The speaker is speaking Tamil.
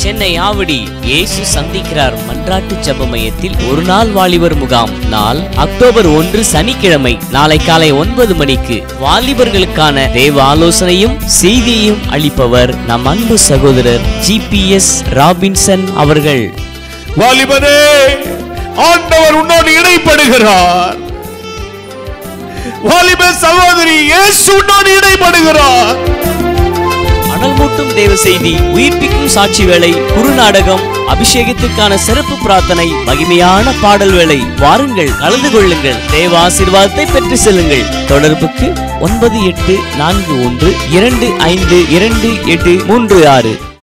சென்னை ஆவடி இயேசு சந்திக்கிறார் மன்றாட்டு ஜெப மையத்தில் ஒரு நாள் வாலிபர் முகாம். நாள் அக்டோபர் ஒன்று சனிக்கிழமை நாளை காலை ஒன்பது மணிக்கு வாலிபர்களுக்கான தேவ ஆலோசனையும் செய்தியையும் அளிப்பவர் நம் அன்பு சகோதரர் ஜிபிஎஸ் ராபின்சன் அவர்கள். வாலிபரே ஆண்டவர் உன்னோடு இடைப்படுகிறார் வாலிப சகோதரி இயேசு உன்னோடு இடைப்படுகிறார் அனல் தேவ செய்தி உயிர்ப்பிக்கும் சாட்சி வேலை குறுநாடகம் அபிஷேகத்திற்கான சிறப்பு பிரார்த்தனை மகிமையான பாடல் வேலை வாருங்கள் கலந்து கொள்ளுங்கள். தேவ ஆசீர்வாதத்தை பெற்று செல்லுங்கள். தொடர்புக்கு ஒன்பது எட்டு நான்கு ஒன்று இரண்டு ஐந்து இரண்டு எட்டு மூன்று ஆறு.